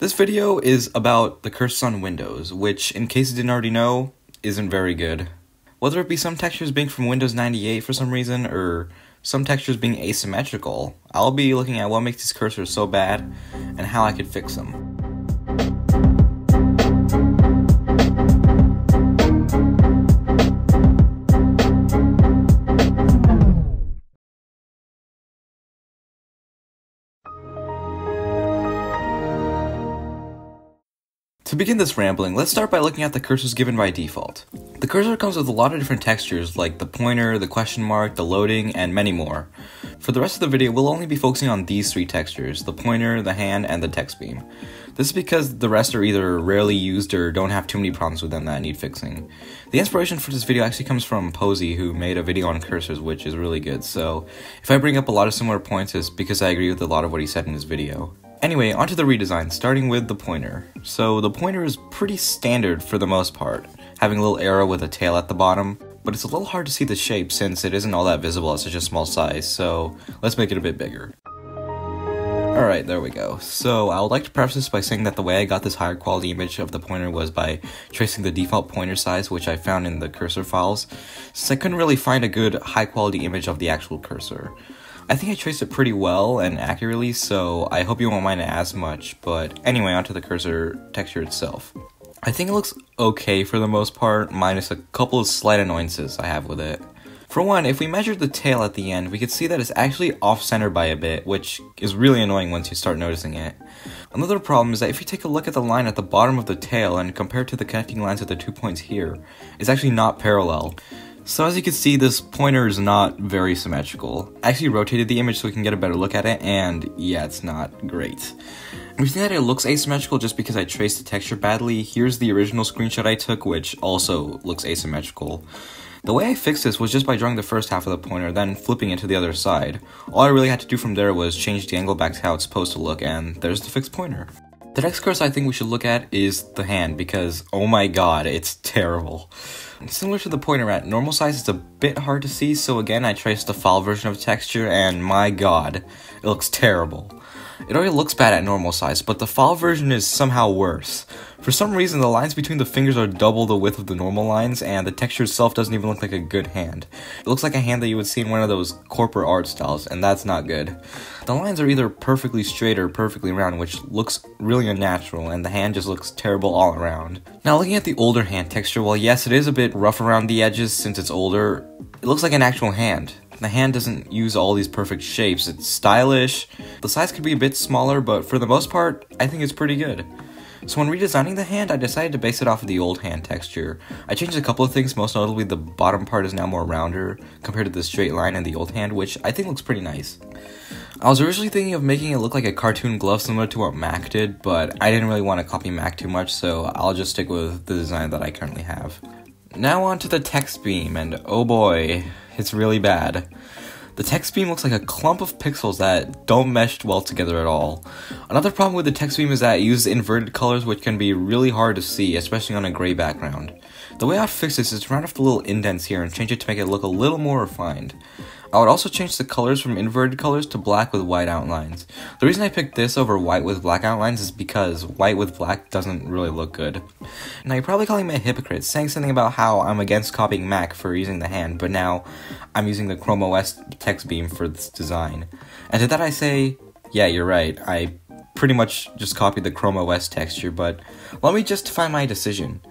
This video is about the cursors on Windows, which, in case you didn't already know, isn't very good. Whether it be some textures being from Windows 98 for some reason, or some textures being asymmetrical, I'll be looking at what makes these cursors so bad, and how I could fix them. Begin this rambling, let's start by looking at the cursors given by default. The cursor comes with a lot of different textures like the pointer, the question mark, the loading, and many more. For the rest of the video, we'll only be focusing on these three textures, the pointer, the hand, and the text beam. This is because the rest are either rarely used or don't have too many problems with them that need fixing. The inspiration for this video actually comes from Posy, who made a video on cursors, which is really good, so if I bring up a lot of similar points, it's because I agree with a lot of what he said in his video. Anyway, onto the redesign, starting with the pointer. So the pointer is pretty standard for the most part, having a little arrow with a tail at the bottom, but it's a little hard to see the shape since it isn't all that visible at such a small size, so let's make it a bit bigger. Alright, there we go. So I would like to preface this by saying that the way I got this higher quality image of the pointer was by tracing the default pointer size which I found in the cursor files, since I couldn't really find a good high quality image of the actual cursor. I think I traced it pretty well and accurately, so I hope you won't mind it as much, but anyway, onto the cursor texture itself. I think it looks okay for the most part, minus a couple of slight annoyances I have with it. For one, if we measured the tail at the end, we could see that it's actually off-center by a bit, which is really annoying once you start noticing it. Another problem is that if you take a look at the line at the bottom of the tail and compare it to the connecting lines at the two points here, it's actually not parallel. So as you can see, this pointer is not very symmetrical. I actually rotated the image so we can get a better look at it, and yeah, it's not great. You think that it looks asymmetrical just because I traced the texture badly, here's the original screenshot I took, which also looks asymmetrical. The way I fixed this was just by drawing the first half of the pointer, then flipping it to the other side. All I really had to do from there was change the angle back to how it's supposed to look, and there's the fixed pointer. The next curse I think we should look at is the hand, because oh my god, it's terrible. Similar to the pointer at normal size, it's a bit hard to see, so again I traced the file version of texture, and my god, it looks terrible. It already looks bad at normal size, but the file version is somehow worse. For some reason, the lines between the fingers are double the width of the normal lines, and the texture itself doesn't even look like a good hand. It looks like a hand that you would see in one of those corporate art styles, and that's not good. The lines are either perfectly straight or perfectly round, which looks really unnatural, and the hand just looks terrible all around. Now, looking at the older hand texture, while yes, it is a bit rough around the edges since it's older, it looks like an actual hand. The hand doesn't use all these perfect shapes. It's stylish. The size could be a bit smaller, but for the most part, I think it's pretty good. So when redesigning the hand, I decided to base it off of the old hand texture. I changed a couple of things, most notably the bottom part is now more rounder compared to the straight line in the old hand, which I think looks pretty nice. I was originally thinking of making it look like a cartoon glove similar to what Mac did, but I didn't really want to copy Mac too much, so I'll just stick with the design that I currently have. Now on to the text beam, and oh boy, it's really bad. The text beam looks like a clump of pixels that don't mesh well together at all. Another problem with the text beam is that it uses inverted colors which can be really hard to see, especially on a gray background. The way I'd fix this is to round off the little indents here and change it to make it look a little more refined. I would also change the colors from inverted colors to black with white outlines. The reason I picked this over white with black outlines is because white with black doesn't really look good. Now you're probably calling me a hypocrite, saying something about how I'm against copying Mac for using the hand, but now I'm using the Chrome OS text beam for this design. And to that I say, yeah, you're right, I pretty much just copied the Chrome OS texture, but let me justify my decision.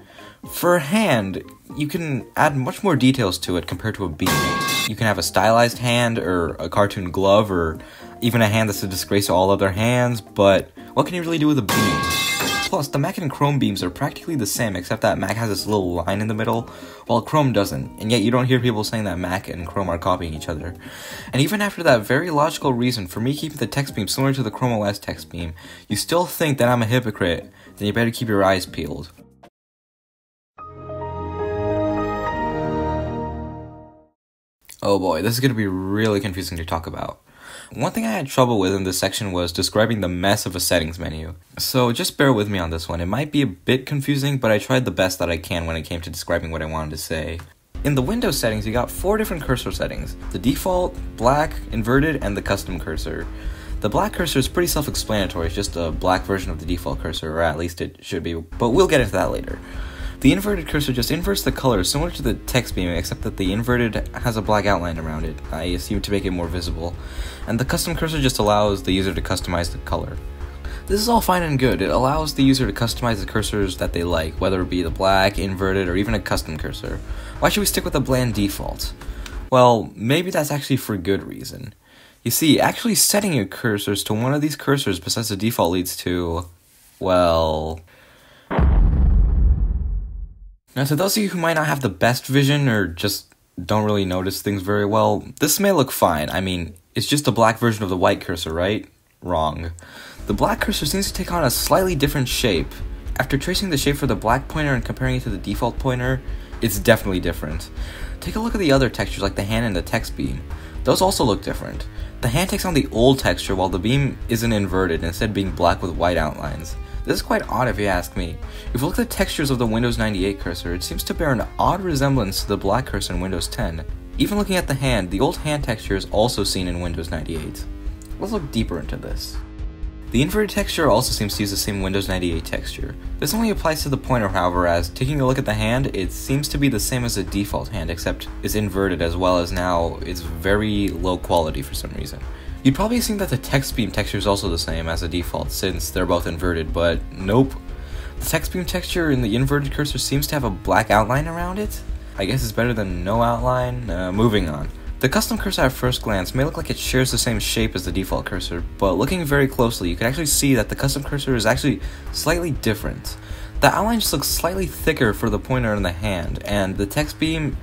For a hand, you can add much more details to it compared to a beam. You can have a stylized hand, or a cartoon glove, or even a hand that's a disgrace to all other hands, but what can you really do with a beam? Plus, the Mac and Chrome beams are practically the same, except that Mac has this little line in the middle, while Chrome doesn't, and yet you don't hear people saying that Mac and Chrome are copying each other. And even after that very logical reason for me keeping the text beam similar to the Chrome OS text beam, you still think that I'm a hypocrite, then you better keep your eyes peeled. Oh boy, this is going to be really confusing to talk about. One thing I had trouble with in this section was describing the mess of a settings menu. So just bear with me on this one. It might be a bit confusing, but I tried the best that I can when it came to describing what I wanted to say. In the Windows settings, you got four different cursor settings. The default, black, inverted, and the custom cursor. The black cursor is pretty self-explanatory, it's just a black version of the default cursor, or at least it should be, but we'll get into that later. The inverted cursor just inverts the color similar to the text beam, except that the inverted has a black outline around it, I assume to make it more visible, and the custom cursor just allows the user to customize the color. This is all fine and good, it allows the user to customize the cursors that they like, whether it be the black, inverted, or even a custom cursor. Why should we stick with the bland default? Well, maybe that's actually for good reason. You see, actually setting your cursors to one of these cursors besides the default leads to, well, now, to those of you who might not have the best vision or just don't really notice things very well, this may look fine. I mean, it's just a black version of the white cursor, right? Wrong. The black cursor seems to take on a slightly different shape. After tracing the shape for the black pointer and comparing it to the default pointer, it's definitely different. Take a look at the other textures like the hand and the text beam. Those also look different. The hand takes on the old texture while the beam isn't inverted, instead being black with white outlines. This is quite odd if you ask me. If you look at the textures of the Windows 98 cursor, it seems to bear an odd resemblance to the black cursor in Windows 10. Even looking at the hand, the old hand texture is also seen in Windows 98. Let's look deeper into this. The inverted texture also seems to use the same Windows 98 texture. This only applies to the pointer however as, taking a look at the hand, it seems to be the same as the default hand except it's inverted as well as now it's very low quality for some reason. You'd probably think that the text beam texture is also the same as the default since they're both inverted, but nope. The text beam texture in the inverted cursor seems to have a black outline around it. I guess it's better than no outline. Uh, moving on. The custom cursor at first glance may look like it shares the same shape as the default cursor, but looking very closely you can actually see that the custom cursor is actually slightly different. The outline just looks slightly thicker for the pointer in the hand, and the text beam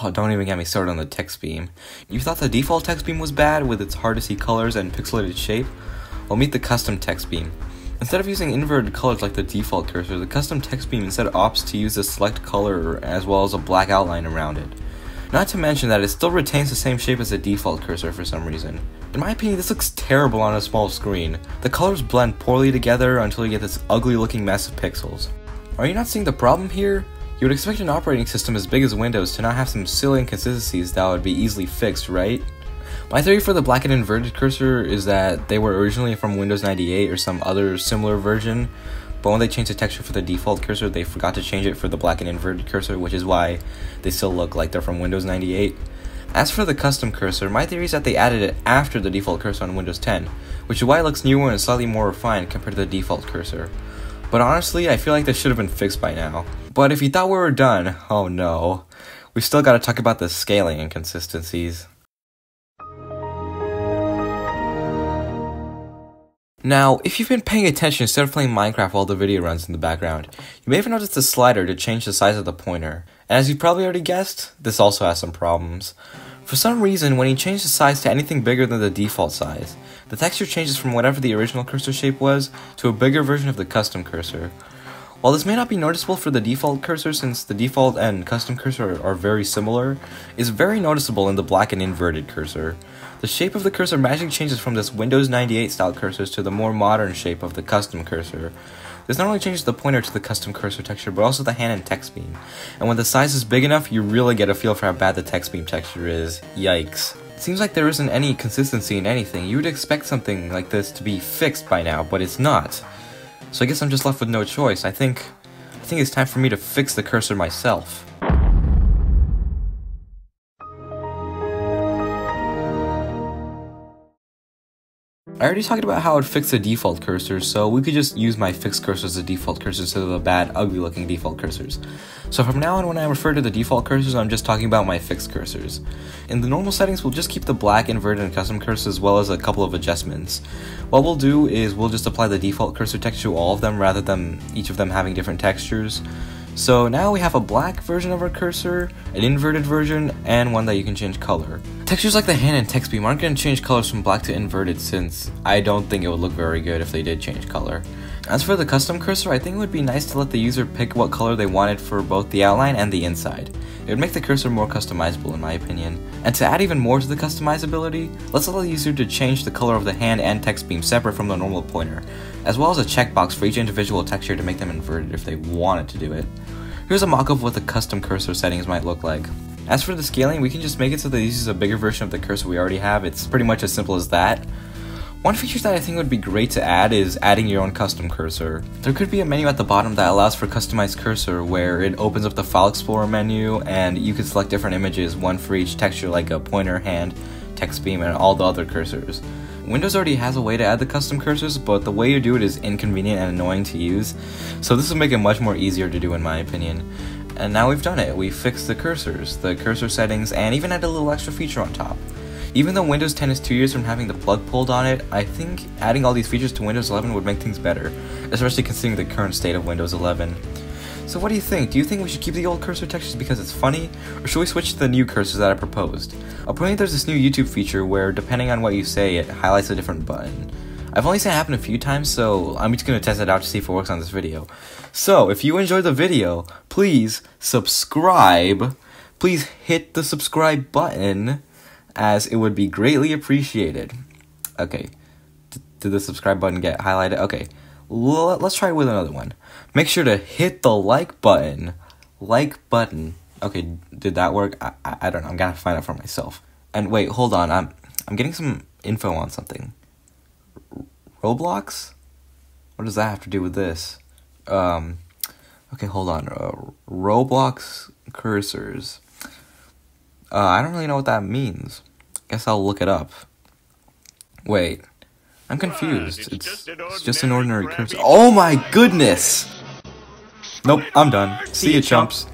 Oh, don't even get me started on the text beam. You thought the default text beam was bad with its hard to see colors and pixelated shape? Well, meet the custom text beam. Instead of using inverted colors like the default cursor, the custom text beam instead opts to use a select color as well as a black outline around it. Not to mention that it still retains the same shape as the default cursor for some reason. In my opinion, this looks terrible on a small screen. The colors blend poorly together until you get this ugly looking mess of pixels. Are you not seeing the problem here? You would expect an operating system as big as Windows to not have some silly inconsistencies that would be easily fixed, right? My theory for the black and inverted cursor is that they were originally from Windows 98 or some other similar version, but when they changed the texture for the default cursor, they forgot to change it for the black and inverted cursor, which is why they still look like they're from Windows 98. As for the custom cursor, my theory is that they added it after the default cursor on Windows 10, which is why it looks newer and slightly more refined compared to the default cursor. But honestly, I feel like this should have been fixed by now. But if you thought we were done, oh no. We still gotta talk about the scaling inconsistencies. Now, if you've been paying attention instead of playing Minecraft while the video runs in the background, you may have noticed the slider to change the size of the pointer. And as you probably already guessed, this also has some problems. For some reason, when you change the size to anything bigger than the default size, the texture changes from whatever the original cursor shape was to a bigger version of the custom cursor. While this may not be noticeable for the default cursor since the default and custom cursor are very similar, it's very noticeable in the black and inverted cursor. The shape of the cursor magically changes from this Windows 98 style cursors to the more modern shape of the custom cursor. This not only changes the pointer to the custom cursor texture, but also the hand and text beam. And when the size is big enough, you really get a feel for how bad the text beam texture is. Yikes. It seems like there isn't any consistency in anything. You would expect something like this to be fixed by now, but it's not. So I guess I'm just left with no choice. I think I think it's time for me to fix the cursor myself. I already talked about how I'd fix the default cursors, so we could just use my fixed cursors as the default cursors instead of the bad, ugly looking default cursors. So from now on, when I refer to the default cursors, I'm just talking about my fixed cursors. In the normal settings, we'll just keep the black, inverted, and custom cursors as well as a couple of adjustments. What we'll do is we'll just apply the default cursor texture to all of them rather than each of them having different textures. So now we have a black version of our cursor, an inverted version, and one that you can change color. Textures like the hand and text beam aren't going to change colors from black to inverted since I don't think it would look very good if they did change color. As for the custom cursor, I think it would be nice to let the user pick what color they wanted for both the outline and the inside. It would make the cursor more customizable in my opinion. And to add even more to the customizability, let's allow the user to change the color of the hand and text beam separate from the normal pointer, as well as a checkbox for each individual texture to make them inverted if they wanted to do it. Here's a mock of what the custom cursor settings might look like. As for the scaling, we can just make it so that this uses a bigger version of the cursor we already have, it's pretty much as simple as that. One feature that I think would be great to add is adding your own custom cursor. There could be a menu at the bottom that allows for customized cursor where it opens up the File Explorer menu and you can select different images, one for each texture like a pointer, hand, text beam, and all the other cursors. Windows already has a way to add the custom cursors, but the way you do it is inconvenient and annoying to use, so this will make it much more easier to do in my opinion. And now we've done it, we fixed the cursors, the cursor settings, and even added a little extra feature on top. Even though Windows 10 is 2 years from having the plug pulled on it, I think adding all these features to Windows 11 would make things better, especially considering the current state of Windows 11. So what do you think? Do you think we should keep the old cursor textures because it's funny, or should we switch to the new cursors that I proposed? Apparently there's this new YouTube feature where depending on what you say, it highlights a different button. I've only seen it happen a few times, so I'm just gonna test it out to see if it works on this video. So, if you enjoyed the video, please subscribe. Please hit the subscribe button as it would be greatly appreciated. Okay, D- did the subscribe button get highlighted? Okay, let's try it with another one. Make sure to hit the like button. Like button. Okay, did that work? I, I, I don't know. I'm gonna find out for myself. And wait, hold on. I'm I'm getting some info on something. Roblox? What does that have to do with this? Um, okay, hold on. Uh, Roblox cursors. Uh, I don't really know what that means. Guess I'll look it up. Wait. I'm confused. It's It's, just an it's just an ordinary crappy Oh my goodness! Nope, I'm done. See you, chumps.